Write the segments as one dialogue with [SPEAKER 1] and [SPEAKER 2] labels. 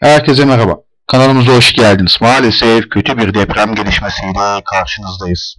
[SPEAKER 1] Herkese merhaba. Kanalımıza hoş geldiniz. Maalesef kötü bir deprem gelişmesiyle karşınızdayız.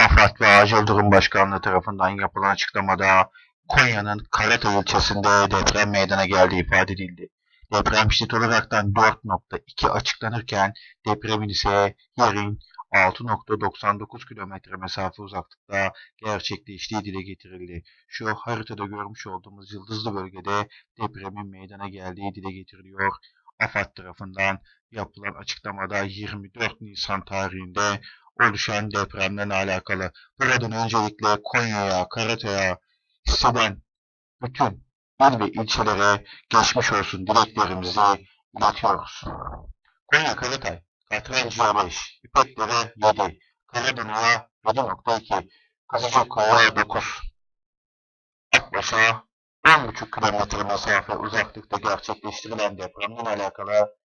[SPEAKER 1] AFAD ve Acil Durum Başkanlığı tarafından yapılan açıklamada Konya'nın Karatay ilçesinde deprem meydana geldiği ifade edildi. Deprem şiddet olaraktan 4.2 açıklanırken depremin ise yerin 6.99 kilometre mesafe uzaklıkta gerçekleştiği dile getirildi. Şu haritada görmüş olduğumuz yıldızlı bölgede depremin meydana geldiği dile getiriliyor. AFAD tarafından yapılan açıklamada 24 Nisan tarihinde oluşan depremden alakalı. Buradan öncelikle Konya'ya, Karatay'a hisseden bütün il ve ilçelere geçmiş olsun dileklerimizi iletiyoruz. Konya Karatay, Katrancı'ya 5, İpeklere 7, Karadın'a 7.2, Kızılcıkkaya 9, Akbaş'a 10,5 kilometre mesafe uzaklıkta gerçekleştirilen depremle alakalı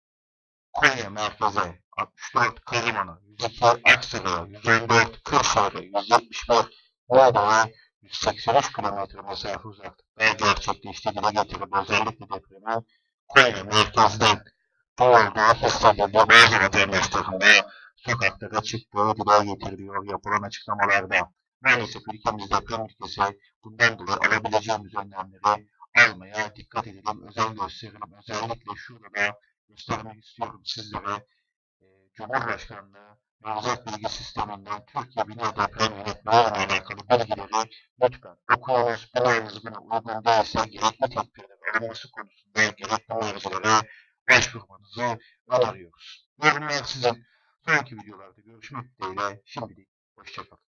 [SPEAKER 1] Konya merkeze 64, Kariman'a 102, Aksaray'a 114, Kırşehir'e 171, Muğla'ya 183 kilometre mesafe uzaklıkta gerçekleştiği dile getirildi. Özellikle depremin Konya merkezden doğrudan hissedildi. Bazı vatandaşlarında sokaklara çıktığı dile getiriliyor yapılan açıklamalarda. Maalesef ülkemiz deprem ülkesi bundan dolayı alabileceğimiz önlemleri almaya dikkat edelim, özen gösterelim. Özellikle şurada da göstermek istiyorum sizlere. E, Cumhurbaşkanlığı Mevzuat Bilgi Sisteminden Türkiye Bina Deprem Yönetmeği ile alakalı bilgileri lütfen okuyunuz. Binanız buna uygun değilse gerekli tedbirlerin alınması konusunda gerekli uyarıcılara başvurmanızı öneriyoruz. Yorumlar sizin. Sonraki videolarda görüşmek dileğiyle şimdilik hoşçakalın.